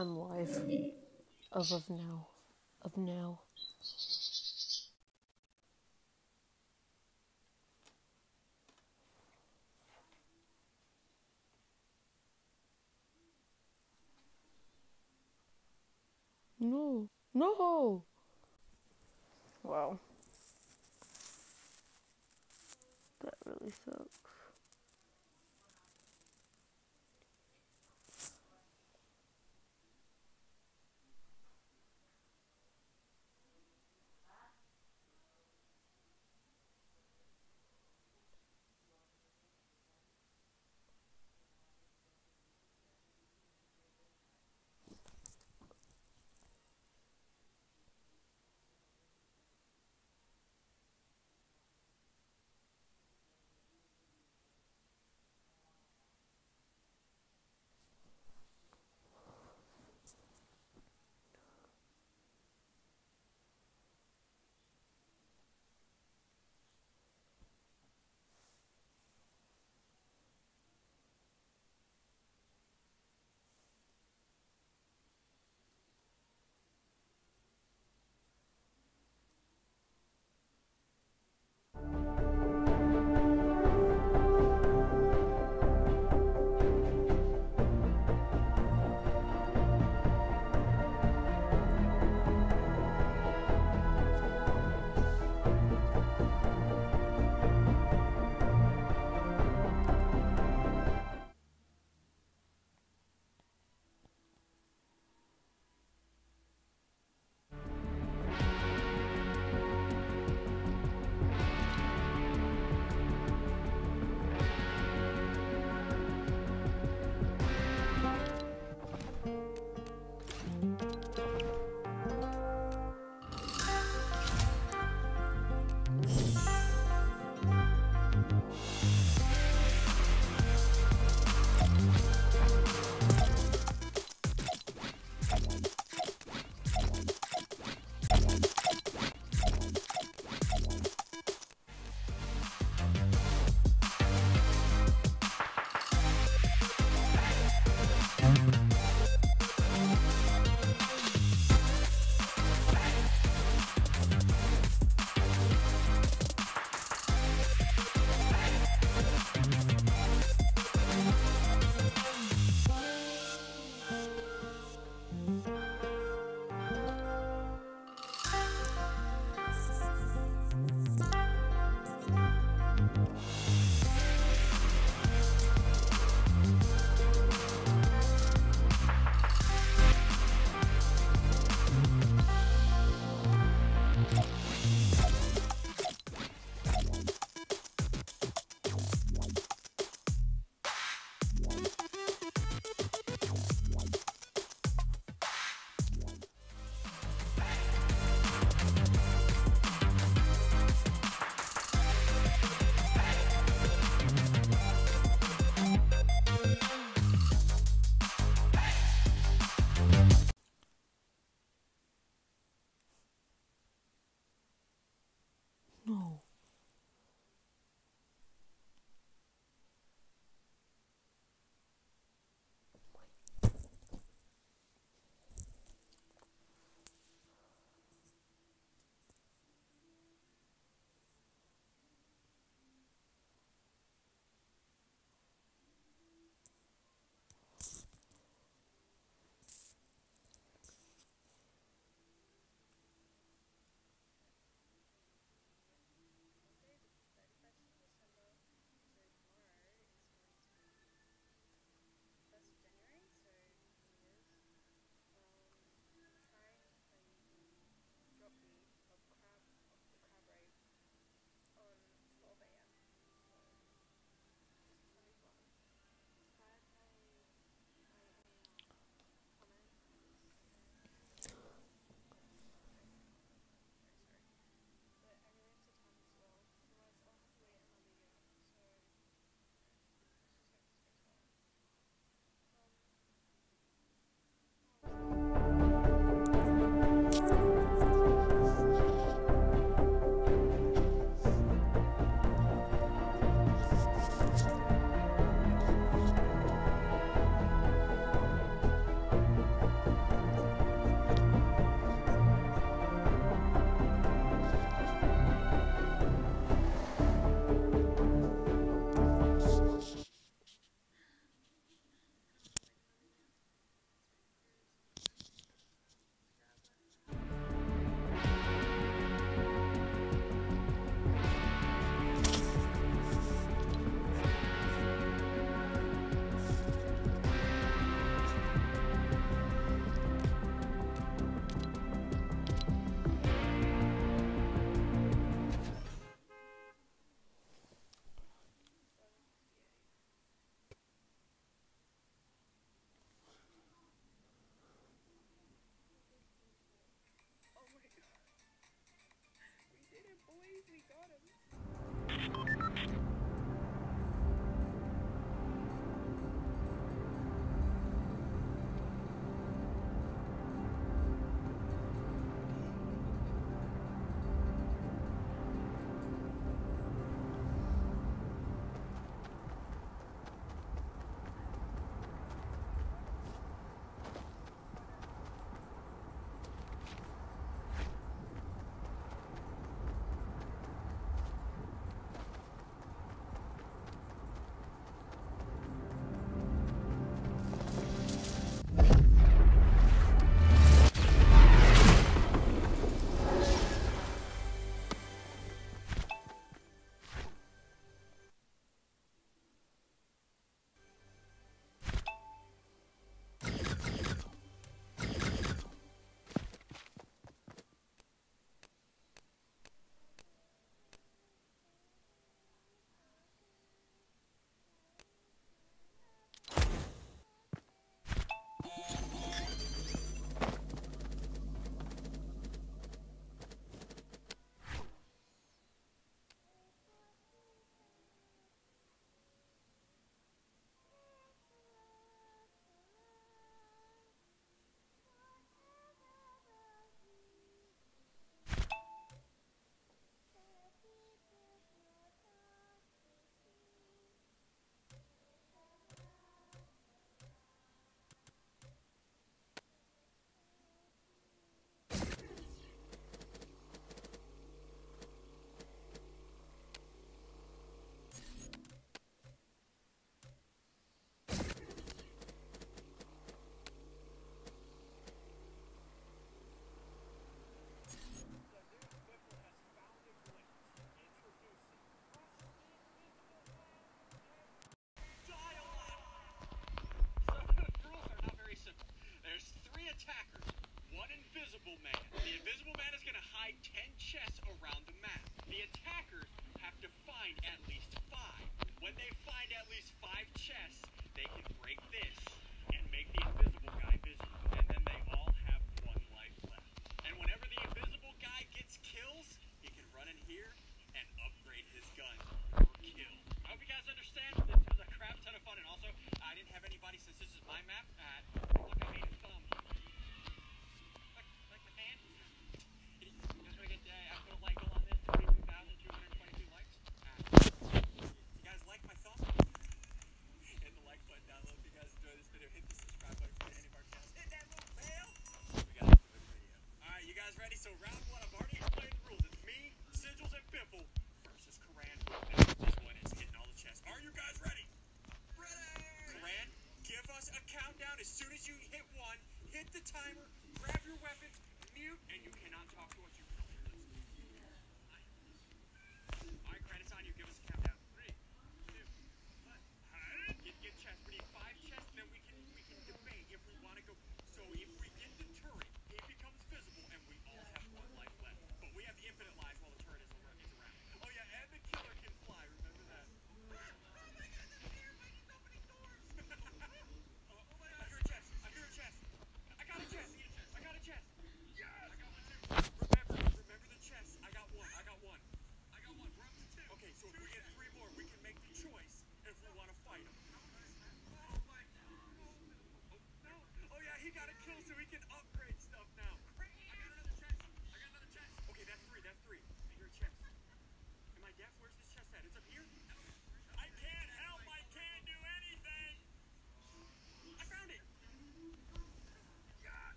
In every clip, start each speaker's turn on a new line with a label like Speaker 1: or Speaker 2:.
Speaker 1: I'm live. Of of now. Of now. No. No. Wow. That really sucks.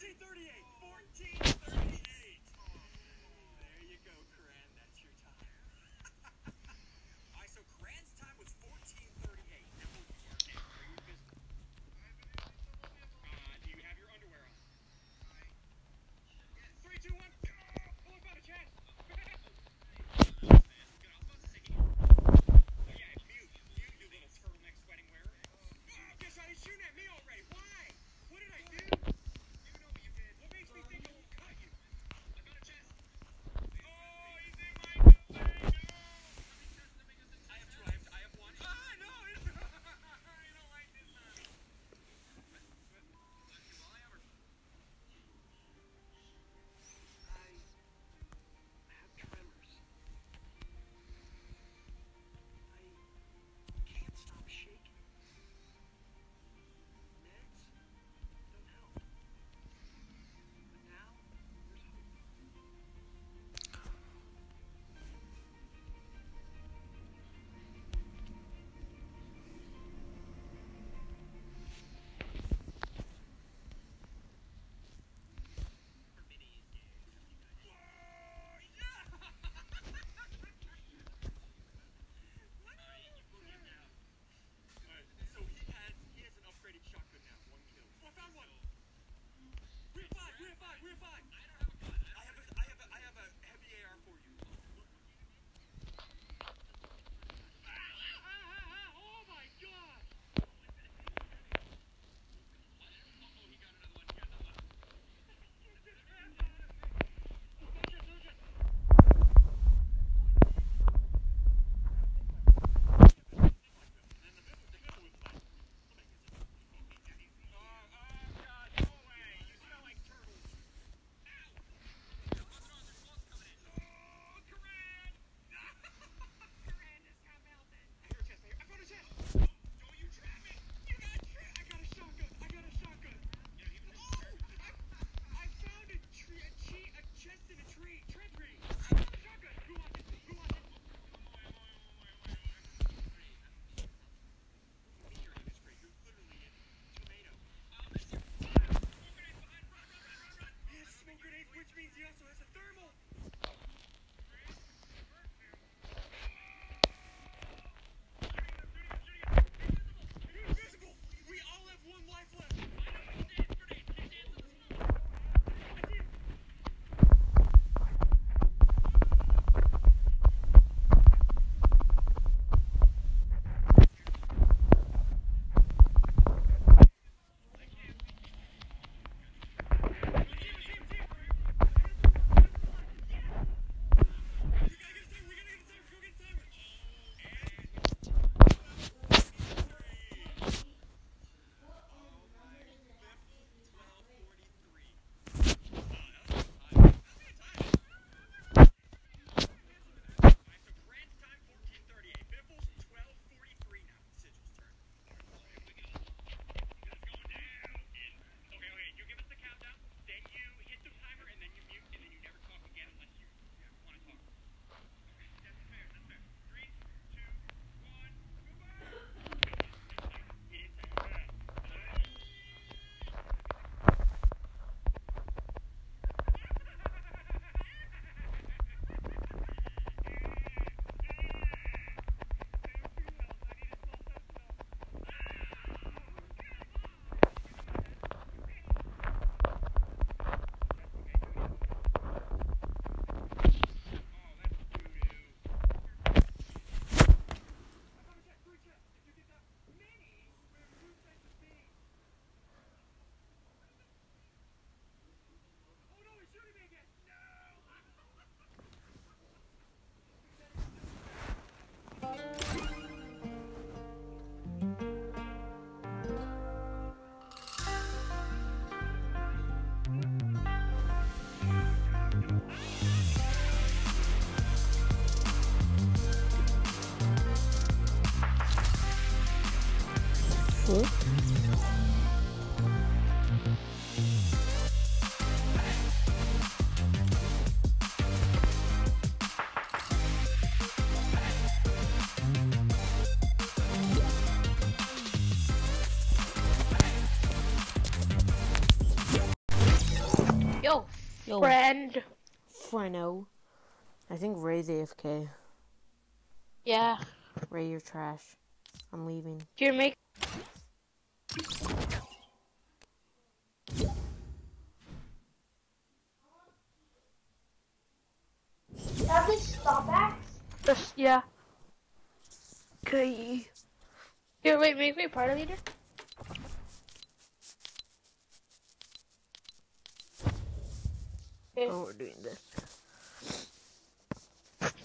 Speaker 2: 1438.
Speaker 3: Yo,
Speaker 1: Yo,
Speaker 3: friend.
Speaker 1: Freno. I think Ray's AFK.
Speaker 3: Yeah,
Speaker 1: Ray, you're trash. I'm leaving.
Speaker 3: you're make.
Speaker 4: Have the stop axe?
Speaker 3: Just yeah. Okay. Here, wait, make me party leader. Okay.
Speaker 1: Oh, we're doing this.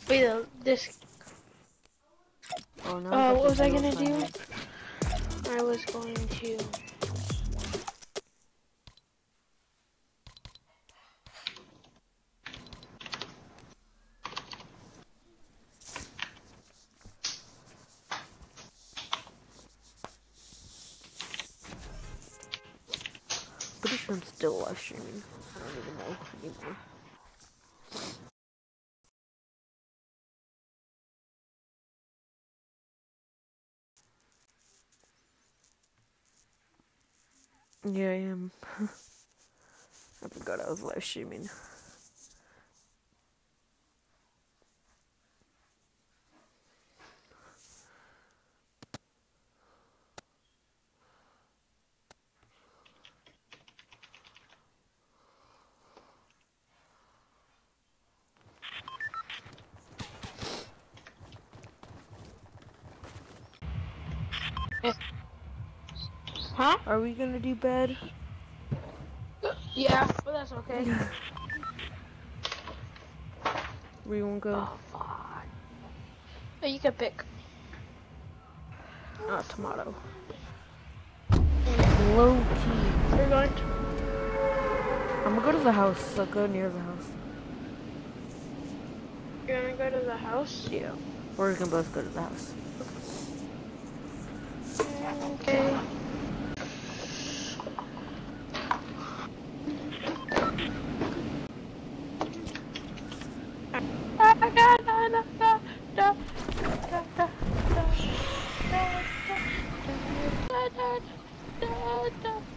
Speaker 3: Wait, uh, this.
Speaker 1: Oh no.
Speaker 3: Uh, what was I gonna do? I was going to.
Speaker 1: I'm still live streaming. I don't even know anymore. Yeah, I am. I forgot I was live streaming.
Speaker 3: Huh?
Speaker 1: Are we gonna do bed?
Speaker 3: Yeah, but that's okay.
Speaker 1: Where you wanna go?
Speaker 3: Oh, fuck. You can pick.
Speaker 1: Ah, tomato. Low key.
Speaker 3: We're going to.
Speaker 1: I'm gonna go to the house, so go near the house.
Speaker 3: You're gonna go to the house?
Speaker 1: Yeah. Or we can both go to the house.
Speaker 3: Okay.
Speaker 1: I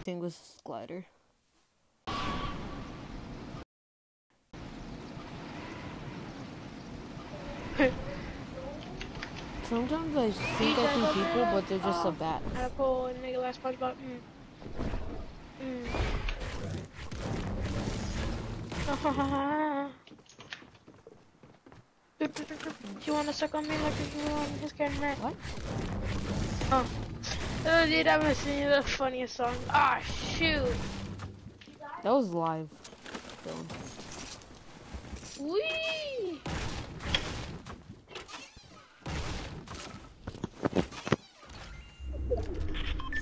Speaker 1: think this is glider. Sometimes I think I see people, but they're just a bat.
Speaker 3: Apple and make a last SpongeBob. Mm. Mm. Do you want to suck on me like you on his camera?
Speaker 1: What?
Speaker 3: Oh. Oh, dude, I'm gonna sing you the funniest song. Ah, shoot.
Speaker 1: That was live.
Speaker 3: Wee.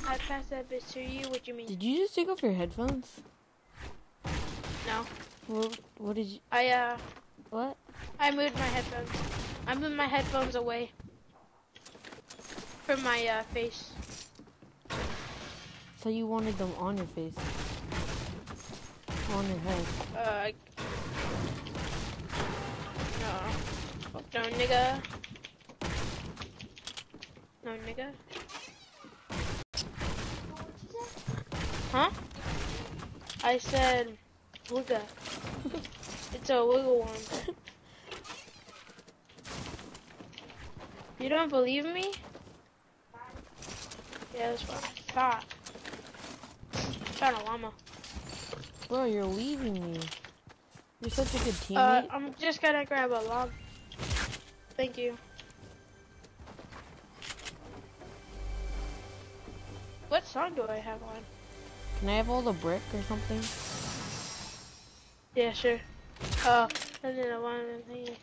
Speaker 3: I passed that bitch to you. What do you mean?
Speaker 1: Did you just take off your headphones?
Speaker 3: No.
Speaker 1: What? What did you?
Speaker 3: I uh,
Speaker 1: What?
Speaker 3: I moved my headphones. I moved my headphones away from my uh, face.
Speaker 1: So you wanted them on your face? On your head?
Speaker 3: Uh, no, no, nigga. No, nigga. Huh? I said, wigga. it's a wiggle worm. You don't believe me? Yeah, that's what I thought. Found a llama.
Speaker 1: Bro, you're leaving me. You're such a good
Speaker 3: Uh,
Speaker 1: teammate.
Speaker 3: I'm just gonna grab a log. Thank you. What song do I have on?
Speaker 1: Can I have all the brick or something?
Speaker 3: Yeah, sure. Oh, I want to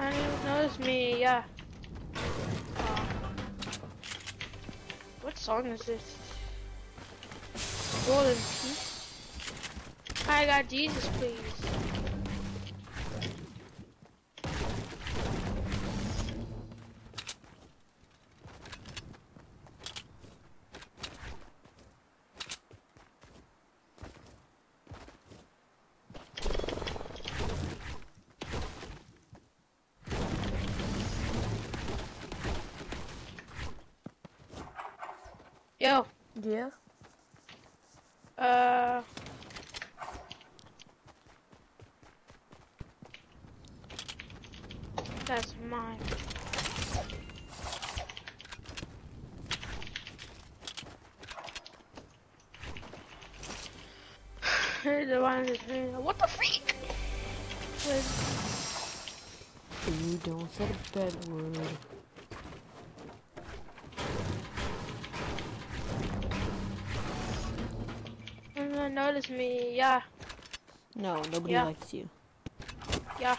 Speaker 3: I didn't notice me, yeah. Oh. What song is this? Golden Peace? I got Jesus, please. Yo,
Speaker 1: Yeah.
Speaker 3: uh. That's mine. Here's the one that's What the freak? With
Speaker 1: You don't bad word.
Speaker 3: Someone notice me, yeah,
Speaker 1: No, nobody
Speaker 3: Yeah.
Speaker 1: likes you.
Speaker 3: yeah.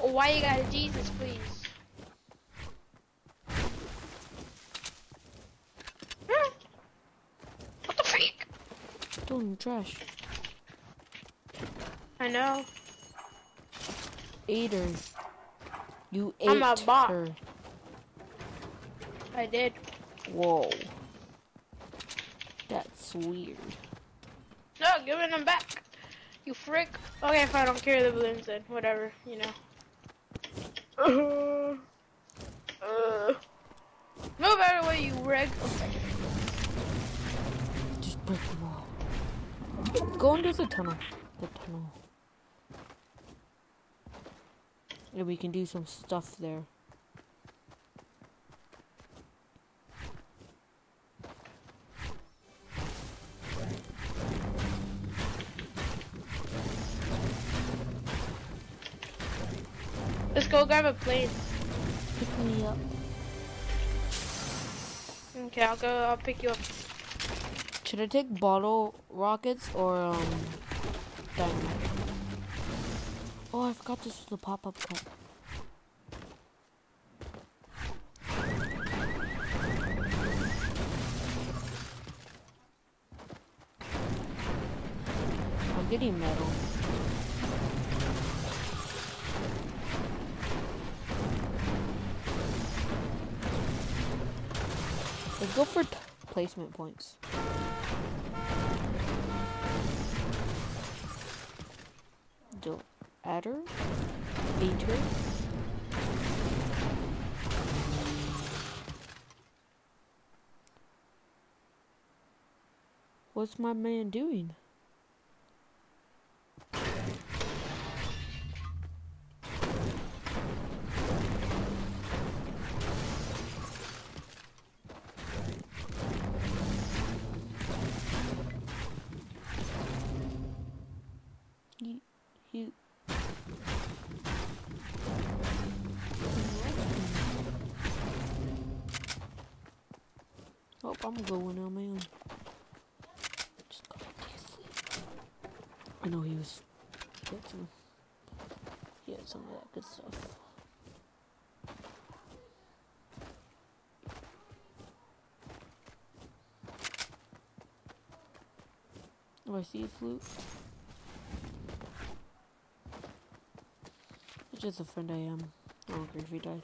Speaker 3: Oh, why you got a Jesus, please? Hmm? What the freak?
Speaker 1: The trash.
Speaker 3: I know.
Speaker 1: Ate her. You ate
Speaker 3: I'm a bot.
Speaker 1: her.
Speaker 3: I did.
Speaker 1: Whoa. That's weird.
Speaker 3: No, giving them back. You frick. Okay, if I don't carry the balloons, then whatever, you know. Uh, uh. Move out of the way, you rig. Okay.
Speaker 1: Just break the wall. Go into the tunnel. The tunnel. Yeah, we can do some stuff there.
Speaker 3: Let's go grab a plane.
Speaker 1: Pick me up.
Speaker 3: Okay, I'll go. I'll pick you up.
Speaker 1: Should I take bottle rockets or um dynamite? Oh, I forgot this was a pop-up cup. I'm getting metal. Let's go for placement points. Adder, beater. What's my man doing? I'm going on my own. Just go a. I know he was. Some. He had some of that good stuff. Oh, I see his loot. It's just a friend I am. Oh, he died.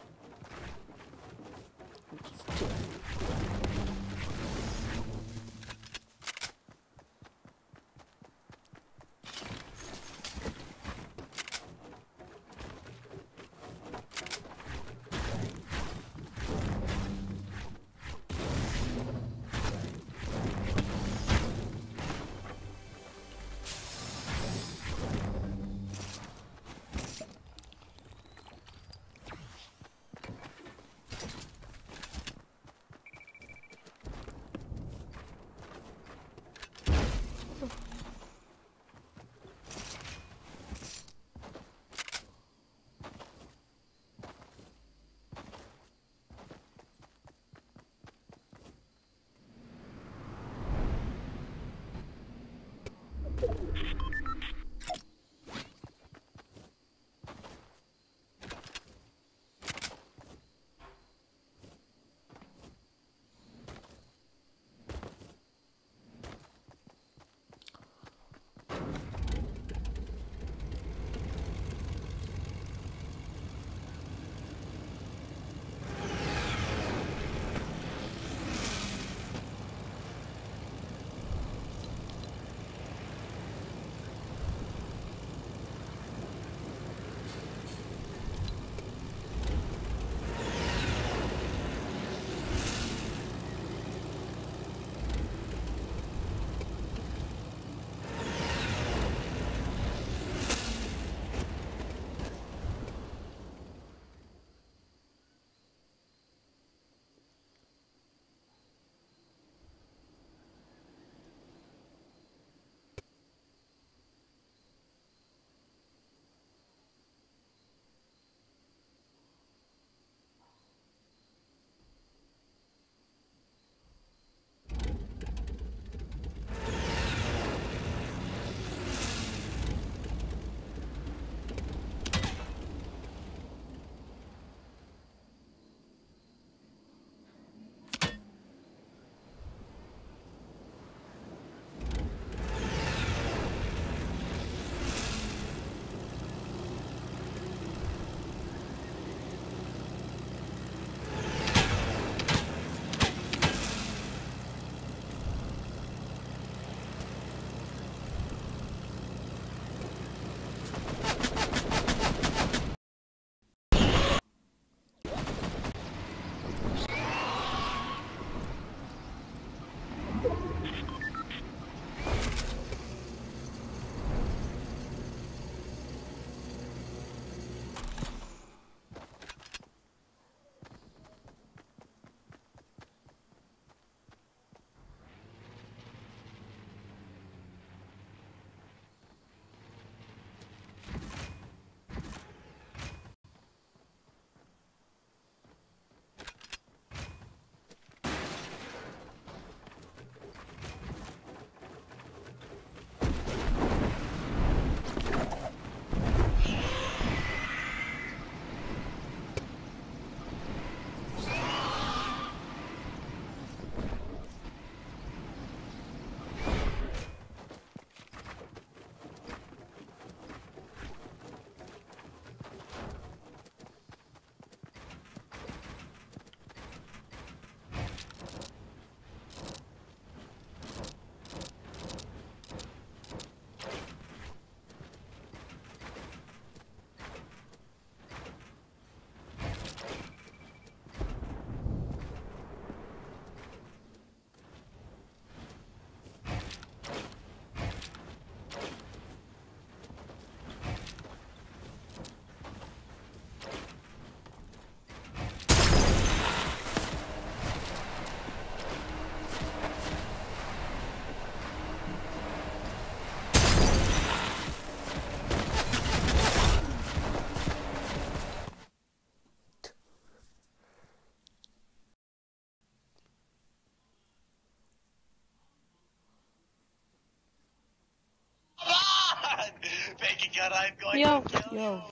Speaker 2: Bacon gut, I'm going
Speaker 3: Yo.
Speaker 2: to kill
Speaker 1: Yo.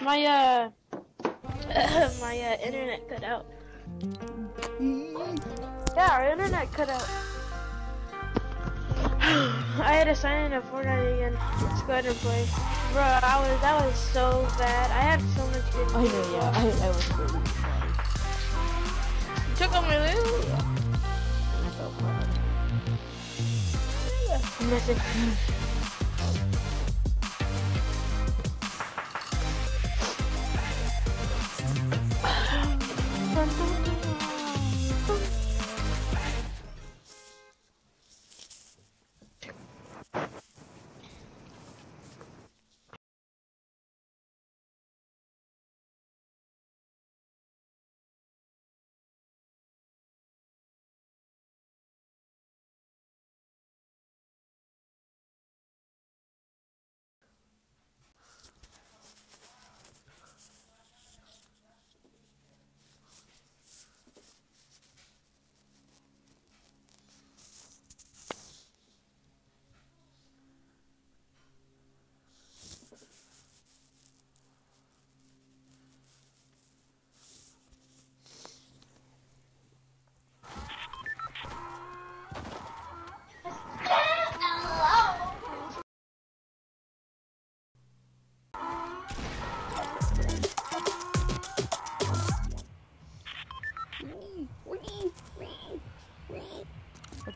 Speaker 3: My uh, my uh, internet cut out. Yeah, our internet cut out. I had to sign in to Fortnite again. Let's go ahead and play. Bro, I was that was so bad. I had so much good.
Speaker 1: I know, yeah. I, I was really sorry.
Speaker 3: You took on my loot.
Speaker 1: And I felt proud.
Speaker 3: Missing.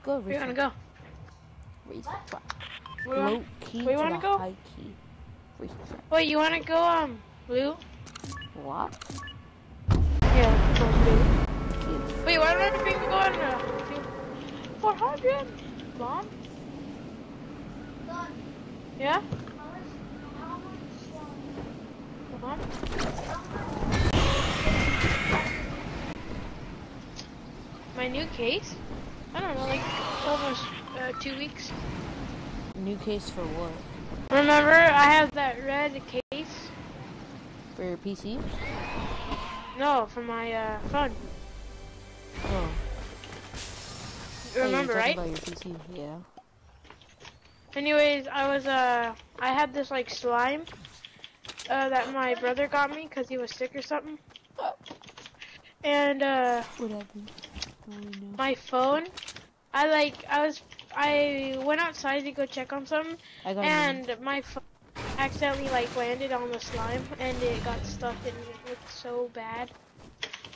Speaker 1: Go,
Speaker 3: Where you wanna
Speaker 1: Reese.
Speaker 3: go?
Speaker 1: Reese.
Speaker 3: Where you wanna-
Speaker 1: Low key
Speaker 3: where you wanna go?
Speaker 1: high key. Reese.
Speaker 3: Wait, you wanna go um blue?
Speaker 1: What?
Speaker 3: Yeah, go blue.
Speaker 1: Key.
Speaker 3: Wait, why don't we go on uh, 400? Bomb?
Speaker 4: God,
Speaker 3: Yeah?
Speaker 4: how much, how much, um,
Speaker 3: Bomb? My new case? I don't know, like almost uh, two weeks.
Speaker 1: New case for what?
Speaker 3: Remember, I have that red case?
Speaker 1: For your PC?
Speaker 3: No, for my uh, phone.
Speaker 1: Oh. Oh, you're
Speaker 3: Remember,
Speaker 1: talking
Speaker 3: right?
Speaker 1: About your PC, yeah.
Speaker 3: Anyways, I was uh, I had this like slime uh, that my brother got me because he was sick or something. And uh,
Speaker 1: What happened? Oh, no.
Speaker 3: my phone, I like, I was, I went outside to go check on something, and my phone accidentally like landed on the slime and it got stuck and it looked so bad.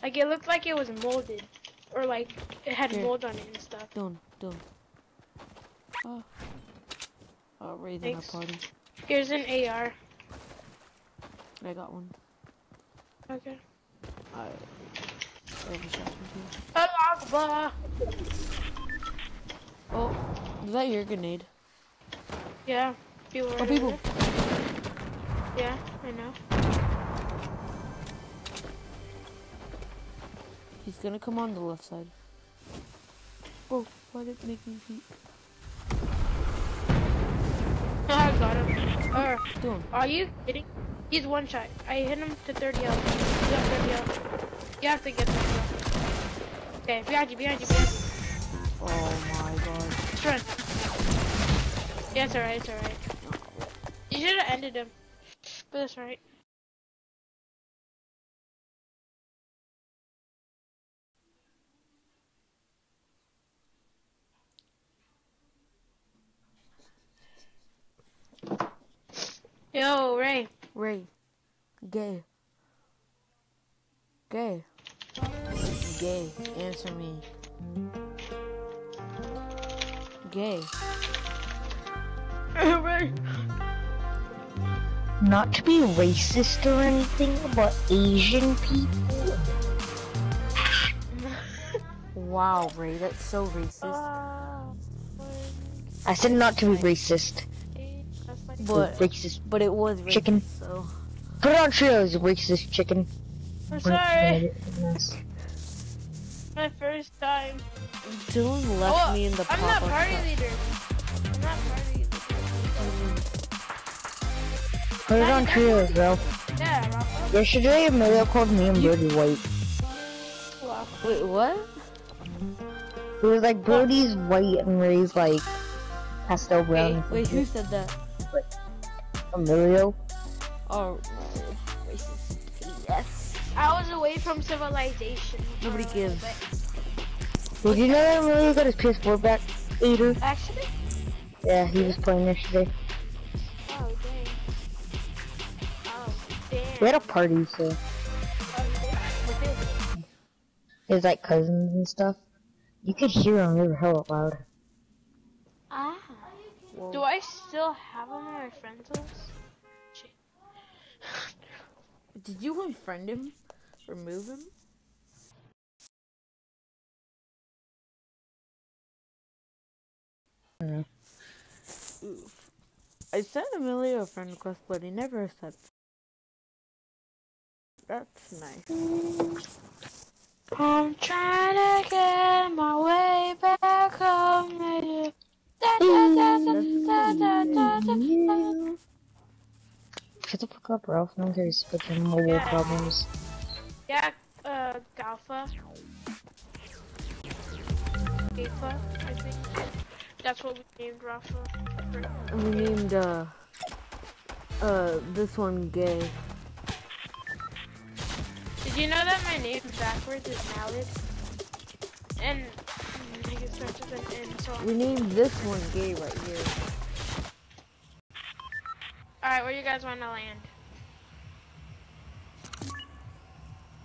Speaker 3: Like it looked like it was molded, or like it had
Speaker 1: Here.
Speaker 3: mold on it and stuff.
Speaker 1: Done, done. Oh. Oh, raising a party.
Speaker 3: Here's an AR.
Speaker 1: I got one.
Speaker 3: Okay.
Speaker 1: I. I have a shotgun too.
Speaker 3: Allah Akbar.
Speaker 1: Oh, is that your grenade?
Speaker 3: Yeah. Oh, people.
Speaker 1: Oh, people.
Speaker 3: there. Yeah, I know.
Speaker 1: He's gonna come on the left side. Oh, why did it make me feet?
Speaker 3: I got him. Or,
Speaker 1: Done.
Speaker 3: are you kidding? He's one shot. I hit him to 30 health. He's got 30 health. You have to get one. Okay, behind you, behind you, behind you.
Speaker 1: Oh my god.
Speaker 3: Just run. Yeah, it's alright, it's alright. You should have ended him. But it's alright. Yo, Ray.
Speaker 1: Ray. Gay. Gay. Gay. Answer me. Gay.
Speaker 5: Not to be racist or anything, but Asian people.
Speaker 1: Wow, Ray, that's so racist.
Speaker 5: I said not to be racist.
Speaker 1: But
Speaker 5: racist.
Speaker 1: but it was racist,
Speaker 5: Chicken.
Speaker 1: so
Speaker 5: Put it on trios, racist chicken.
Speaker 3: I'm sorry. My first time.
Speaker 1: Dylan left
Speaker 3: Oh,
Speaker 1: me in the
Speaker 3: I'm not party leader. I'm not party leader.
Speaker 5: Put it on trios, bro.
Speaker 3: Yeah, Rafa.
Speaker 5: Yesterday, Emilio called me and Brody white.
Speaker 1: Wait, what?
Speaker 5: It was like Brody's white and Ray's like pastel brown.
Speaker 1: Wait, wait, who said that?
Speaker 5: Emilio.
Speaker 1: Oh, no. Racist. Yes.
Speaker 3: I was away from civilization.
Speaker 1: Nobody
Speaker 3: for a
Speaker 1: gives.
Speaker 3: little bit.
Speaker 5: Did you know that Emilio got his PS4 back? Later.
Speaker 3: Actually?
Speaker 5: Yeah, he was playing yesterday.
Speaker 3: Oh, dang. Oh, damn.
Speaker 5: We had a party, so
Speaker 3: Oh, you did? What did?
Speaker 5: his like cousins and stuff. You could hear him. They were hella loud.
Speaker 3: Ah.
Speaker 1: Whoa.
Speaker 3: Do I still have him on my friends list?
Speaker 1: Did you unfriend him? Remove him?
Speaker 5: Mm.
Speaker 1: Oof. I sent Emilio a friend request, but he never accepted. That's nice.
Speaker 3: I'm trying to get my way back home. to you. Da, da, da, da, da, da, da, da.
Speaker 5: Shut the fuck up, Ralph. No one cares about your mobile
Speaker 3: Yeah.
Speaker 5: problems.
Speaker 3: Yeah, uh, Galfa. Galfa, I think. That's what we named Rafa.
Speaker 1: We named, uh, uh, this one gay.
Speaker 3: Did you know that my name backwards is Mallet? And I think it starts with an N, so.
Speaker 1: We named this one gay right here.
Speaker 3: Alright, where you guys want to land?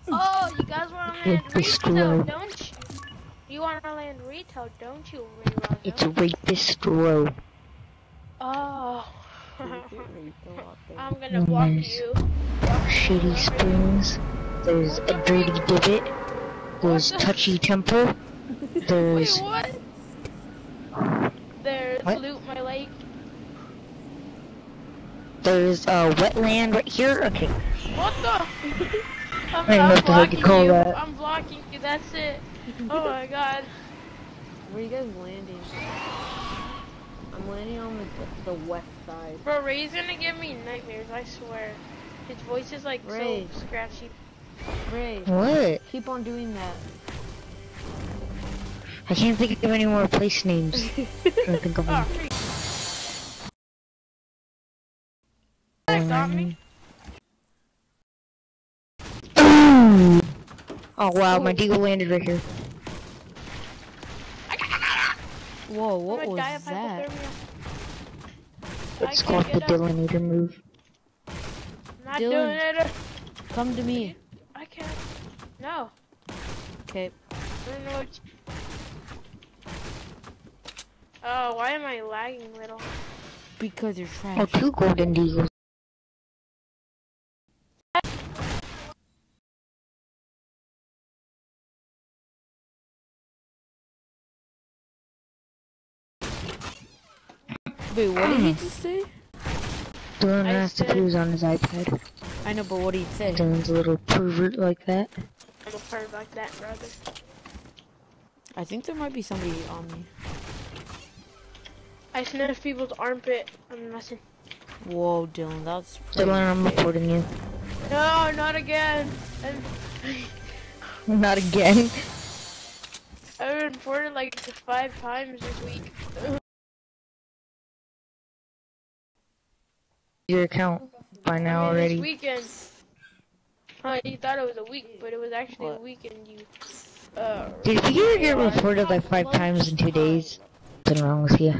Speaker 3: Oh, you guys want to land
Speaker 5: Rapist
Speaker 3: retail,
Speaker 5: row.
Speaker 3: don't you? You want to land retail, don't you, Ray
Speaker 5: It's a rapist row.
Speaker 3: Oh.
Speaker 1: I'm
Speaker 3: I'm gonna block
Speaker 5: Nice.
Speaker 3: you.
Speaker 5: Shady Springs. There's a dirty divot. There's
Speaker 3: the-
Speaker 5: touchy temple.
Speaker 3: Wait,
Speaker 5: There's
Speaker 3: what? There's
Speaker 5: What?
Speaker 3: loot my lake.
Speaker 5: there's a wetland right here. Okay.
Speaker 3: What the? I'm
Speaker 5: I don't know
Speaker 3: not
Speaker 5: what the heck you
Speaker 3: blocking
Speaker 5: call
Speaker 3: you.
Speaker 5: that.
Speaker 3: I'm blocking you. That's it. Oh my god.
Speaker 1: Where are you guys landing? I'm landing on the, the west side.
Speaker 3: Bro, Ray's gonna give me nightmares. I swear. His voice is like
Speaker 1: Ray.
Speaker 3: so scratchy.
Speaker 1: Ray,
Speaker 5: What?
Speaker 1: keep on doing that.
Speaker 5: I can't think of any more place names. I don't think of
Speaker 3: Oh,
Speaker 5: them.
Speaker 3: freak. That got me.
Speaker 5: Oh wow, my deagle landed right here.
Speaker 1: Whoa, what was
Speaker 3: gonna die of
Speaker 1: that?
Speaker 3: hypothermia.
Speaker 5: It's
Speaker 3: I
Speaker 5: called the
Speaker 3: can't get up.
Speaker 5: Dillinator move.
Speaker 3: I'm not
Speaker 1: Dylan.
Speaker 3: doing it.
Speaker 1: Come to me.
Speaker 3: I can't. No.
Speaker 1: Okay.
Speaker 3: I don't know what. Oh, why am I lagging little?
Speaker 1: Because you're
Speaker 5: Oh,
Speaker 1: trash.
Speaker 5: two golden deagles.
Speaker 1: Wait, what did he mm. just say?
Speaker 5: Dylan
Speaker 3: I
Speaker 5: has to
Speaker 3: said-
Speaker 5: cruise on his iPad.
Speaker 1: I know, but what did he say?
Speaker 5: Dylan's a little pervert like that.
Speaker 3: I'm a part like that, brother.
Speaker 1: I think there might be somebody on me.
Speaker 3: I sniff people's armpit. I'm messing.
Speaker 1: Whoa, Dylan, that's
Speaker 5: Dylan, I'm reporting you.
Speaker 3: No, not again.
Speaker 5: Not again.
Speaker 3: I've been reported like five times this week.
Speaker 5: Your account by now
Speaker 3: I mean, This
Speaker 5: already.
Speaker 3: weekend. Uh, you thought it was a week, but it was actually a
Speaker 1: What?
Speaker 3: weekend. You. Uh,
Speaker 5: Dude, if you ever get reported like five times in two days, something wrong with you.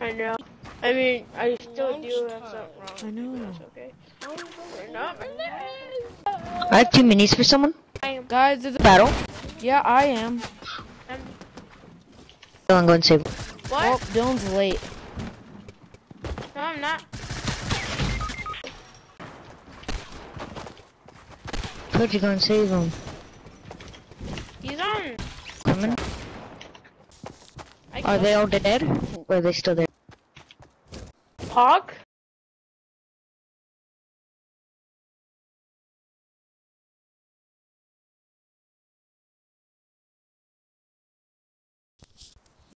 Speaker 3: I know. I mean, I still do have something wrong.
Speaker 1: I know.
Speaker 3: but That's okay. We're not
Speaker 5: I have two minis for someone.
Speaker 3: I am.
Speaker 1: Guys, there's a
Speaker 5: Battle.
Speaker 1: Yeah, I am.
Speaker 3: I'm.
Speaker 5: Dylan, go and save. him.
Speaker 1: Oh,
Speaker 3: What?
Speaker 1: Dylan's late.
Speaker 3: No, I'm not.
Speaker 5: Told you go and save him.
Speaker 3: He's on.
Speaker 5: Coming. Are they all dead? Or are they still there?
Speaker 3: Hog?